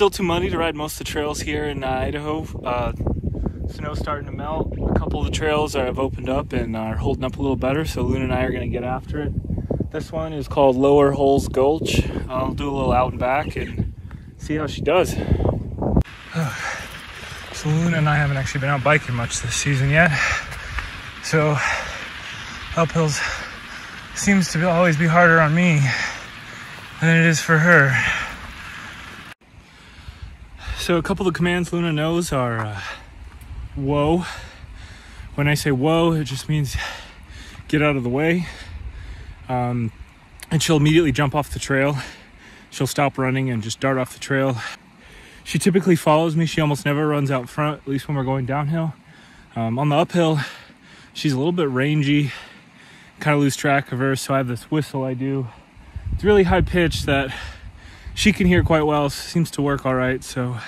still too muddy to ride most of the trails here in uh, Idaho. Uh, snow's starting to melt. A couple of the trails are, have opened up and are holding up a little better, so Luna and I are going to get after it. This one is called Lower Hulls Gulch. I'll do a little out and back and see how she does. So Luna and I haven't actually been out biking much this season yet. So uphills seems to be, always be harder on me than it is for her. So a couple of commands Luna knows are uh, whoa. When I say whoa, it just means get out of the way. Um, and she'll immediately jump off the trail. She'll stop running and just dart off the trail. She typically follows me. She almost never runs out front, at least when we're going downhill. Um, on the uphill, she's a little bit rangy, kind of lose track of her. So I have this whistle I do. It's really high pitched that she can hear quite well. Seems to work all right. So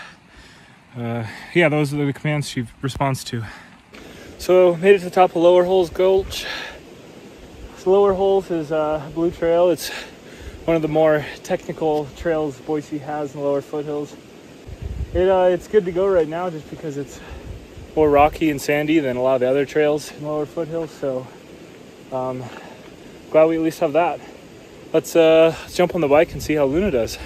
uh, yeah, those are the commands she responds to. So made it to the top of Lower Hulls Gulch. This Lower Holes is uh, a blue trail. It's one of the more technical trails Boise has in the lower foothills. It, uh, it's good to go right now just because it's more rocky and sandy than a lot of the other trails in lower foothills. So um, glad we at least have that. Let's, uh, jump on the bike and see how Luna does.